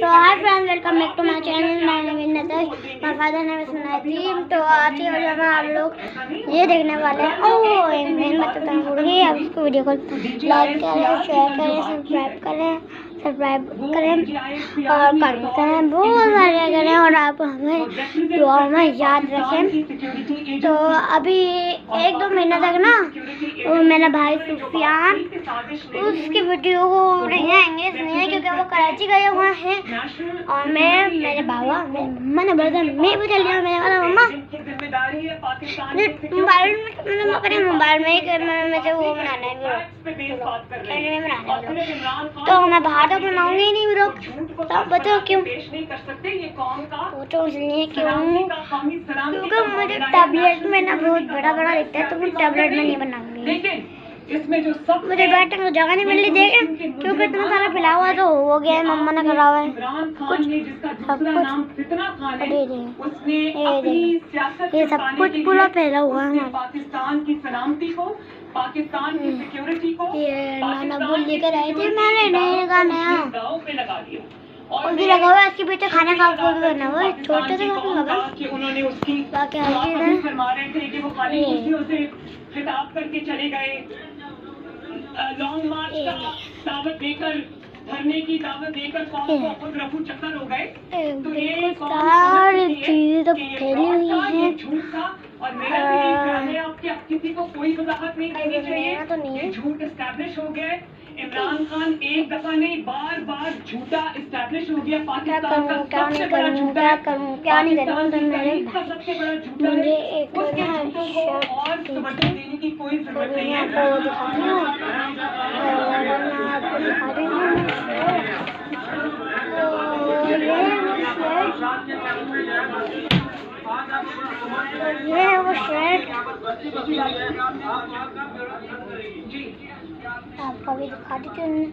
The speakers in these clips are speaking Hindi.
तो hi friends welcome back to my channel my name is Nadar my father name is Nadeem तो आज की वीडियो में आप लोग ये देखने वाले हैं। मेन बात मतलब भूल गई अब इसको वीडियो को लाइक करें शेयर करें सब्सक्राइब करें। सब्सक्राइब करें और कमेंट करें, बहुत सारे करें और आप हमें दुआ में याद रखें। तो अभी एक दो महीना तक ना मेरा भाई सुफियान, उसकी वीडियो को नहीं आएँगे, इसलिए क्योंकि वो कराची गए हुए हैं। और मैं, मेरे बाबा, मेरे मम्मा ने बोला मैं भी चल गया मैंने बोला मम्मा मोबाइल में मोबाइल में ही करना है मुझे वो बनाना है तो मैं बाहर तो बनाऊँगी ही नहीं ब्लॉग तो बताओ क्यों? वो तो इसलिए क्यों क्योंकि मुझे टैबलेट में ना बहुत बड़ा बड़ा दिखता है तो मैं टैबलेट में नहीं बनाऊँगी। इसमें जो सब मुझे बैठने को जगह नहीं मिल रही देखे। क्योंकि इतना सारा फैला हुआ तो हो गया है मम्मा ने करा हुआ है। कुछ सब कुछ। ये के सब कुछ पूरा फैला हुआ है। पाकिस्तान की सलामती को पाकिस्तान की हम्म। सिक्योरिटी को ये नाना बोल लेकर आए थे मैंने के नहीं को लगा दिया और भी लगा हुआ है इसके पीछे खाना खा को भी करना हुआ छोटे से की कौम लगा का कि उन्होंने उसकी बाकी फरमा रहे थे कि वो खाली ये। कुर्सियों से खिताब करके चले गए। लॉन्ग मार्च ये। का दावत देकर धरने की दावत देकर कौन ये। को खुद रफू चक्कर हो गए तो ये है चीज़ें तो फैली हुई हैं झूठ था और मेरा भी यही ख्याल है आपके किसी को कोई वजाहत नहीं देनी चाहिए तो। ये झूठ स्टैब्लिश हो गया। इमरान खान एक दफ़ा नहीं बार बार झूठा एस्टैब्लिश हो गया पाकिस्तान का सबसे बड़ा झूठा सबसे बड़ा झूठा मुझे है एक उसके झूठों को और तवज्जो देने की कोई ज़रूरत नहीं है। ये वो शर्ट आपको भी दिखा देती हूँ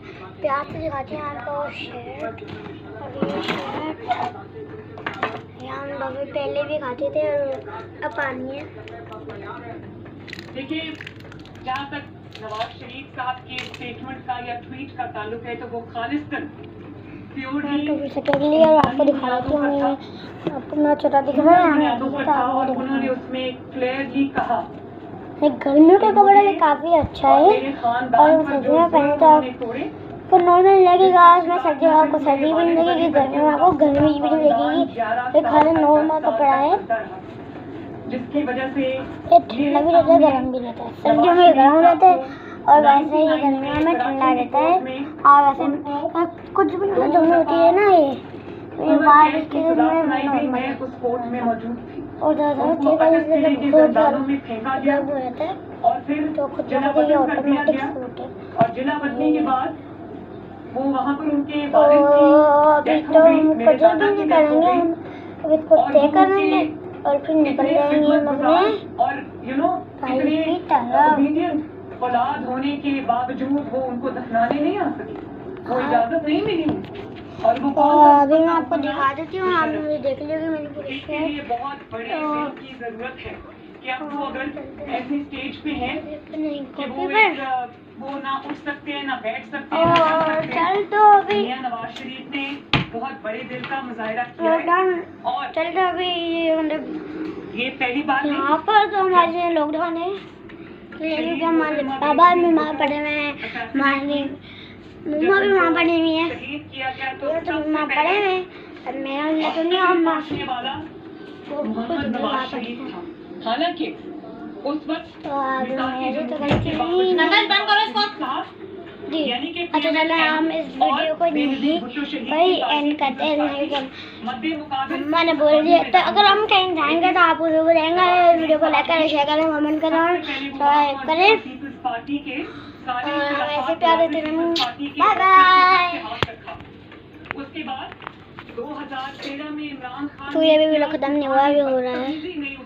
प्यार से दिखाती हूँ आपको शर्ट और ये शर्ट ये हम लोग पहले भी खाते थे और अब पानी है। देखिए जहाँ तक नवाज़ शरीफ साहब के स्टेटमेंट का या ट्वीट का ताल्लुक है तो वो खालिस्तान मैं तो आपको दिखा देती हूँ आपको छोटा दिख रहा है उन्होंने उसमें क्लियरली कहा। ये गर्मियों का कपड़ा भी काफ़ी अच्छा है। और सर्दियों में पहने तो उन्होंने आप तोड़े को नॉर्मल लगेगा उसमें सर्दियों में आपको सर्दी भी नहीं लगेगी गर्मी में आपको गर्मी भी नहीं लगेगी। ये खाली नॉर्मल कपड़ा है। जिसकी वजह से ये ठंडा भी रहता है गर्म भी रहता है। सर्दियों में गर्म रहता है और वैसे ही गर्मियों में ठंडा रहता है। और वैसे कुछ भी जो होती है ना ये। में मैं उस कोर्ट में मौजूद थी। और है तो बहुत ज़्यादा गर्म रहता है और फिर तो जिला बदली कर दिया गया और जिला बदली के बाद वो वहाँ पर उनके तो अभी तो हो गई, हम कुछ भी नहीं करेंगे हम इसको और तय करेंगे और फिर निकल जाएँगे हम अपने और यू नो इतने औलाद होने के बावजूद वो उनको दफनाने नहीं आ सकी। वो हाँ। इजाज़त नहीं मिली और वो तो कौन अभी मैं आपको दिखा देती हूँ आप मुझे देख लीजिए मैंने पूरी बहुत बड़े तो- की ज़रूरत है कि वो अगर ऐसी स्टेज पे हैं कि वो एक वो ना उठ सकते हैं ना बैठ सकते हैं ना सकते चल तो अभी। नवाज़ शरीफ ने बहुत बड़े दिल का मुजाहरा किया है। और चल तो अभी ये मतलब ये पहली बार यहाँ पर तो हमारे लॉकडाउन है। हमारे बाबा भी वहाँ पड़े हुए हैं हमारी मम्मा भी वहाँ पड़ी हुई है तो ये तो पड़े हुए हैं मेरा उन्हें तो नहीं हम हालाँकि उस वक्त तो मेरी तो गलती नहीं बावजूद है साहब, जी अच्छा चलो हम इस वीडियो को नहीं भाई एंड करते हैं नहीं कर ने बोल दिया तो अगर हम कहीं जाएँगे तो आप उसे बताएँगे वीडियो को लाइक करें शेयर करें कमेंट करें और सब्सक्राइब करें ऐसे प्यारे के बाय बाय। उसके बाद 2013 में इमरान खान तो ये भी लखदम खत्म नहीं हुआ भी हो रहा है।